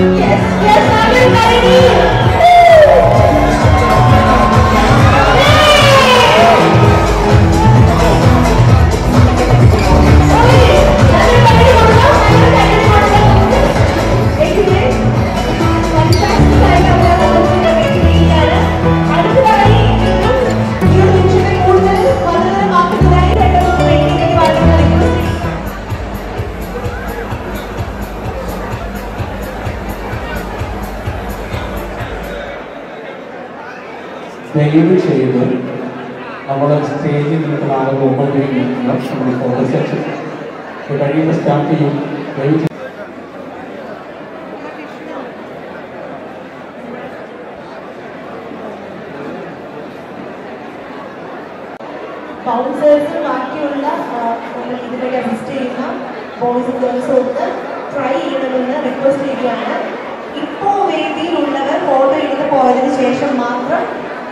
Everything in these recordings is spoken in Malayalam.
Yes, yes, I. ദയവ് ചെയ്ത് നമ്മൾ സ്റ്റേജിൽ നിന്നിട്ട് ആളുകൾ മുമ്പോട്ടേക്ക് നിൽക്കുക നമ്മുടെ ഫോട്ടോ സ്റ്റാർട്ട് ചെയ്യും. ദയവ് ബാക്കിയുള്ള ട്രൈ റിക്വസ്റ്റ് ഇപ്പോൾ വേദിയിലുള്ളവർ ഫോട്ടോ എടുത്ത് പോയതിന് ശേഷം മാത്രം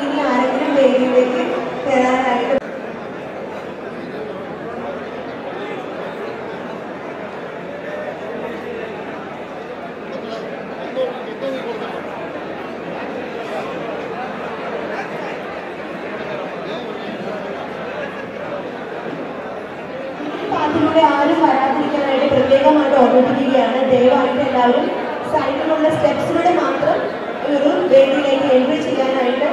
ഇനി ആരെങ്കിലും വേദിയിലേക്ക് കയറാനായിട്ട് ഈ ആരും വരാതിരിക്കാൻ വേണ്ടി പ്രത്യേകമായിട്ട് ഓർമ്മിപ്പിക്കുകയാണ്. ദയവായിട്ട് എല്ലാവരും സൈഡിലുള്ള സ്റ്റെപ്സിലൂടെ മാത്രം ഈ ഒരു വേദിയിലേക്ക് എൻട്രി ചെയ്യാനായിട്ട്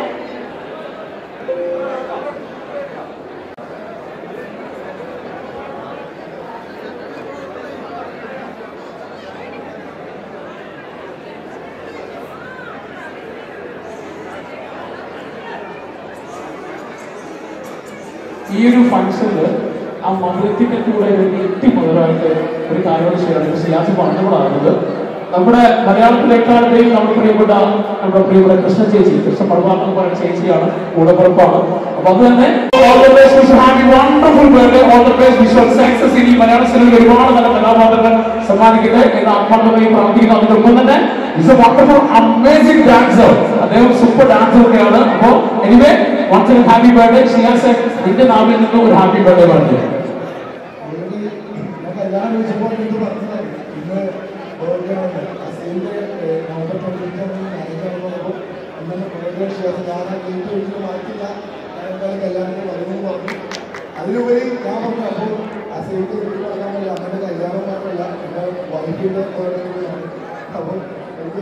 ഈ ഒരു ഫംഗ്ഷനിൽ ആ കൂടെ ഒരു എത്തി മുതലായിട്ട് ഒരു ശിലാസ് പറഞ്ഞുകൊണ്ടാകുന്നത് നമ്മുടെ മലയാളത്തിലേക്കാളുടെയും നമ്മുടെ പ്രിയപ്പെട്ട നമ്മുടെ പ്രിയപ്പെട്ട കൃഷ്ണ ചേച്ചി കൃഷ്ണ പർവാർ പറയുന്ന ചേച്ചിയാണ് കൂടപ്പുറപ്പാണ്. അപ്പൊ തന്നെ. ഇനി മലയാള സിനിമയിൽ സമ്മാനിക്കട്ടെ ഇസ് ഡാൻസർ അദ്ദേഹം സൂപ്പർ ഡാൻസർ അപ്പോൾ എനിവേ നിന്റെ നാവിൽ നിന്ന് ഒരു ഹാപ്പി ബർത്ത്ഡേ പറഞ്ഞു. അതിലുപരി അപ്പോൾ അപ്പോൾ എനിക്ക്